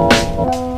Música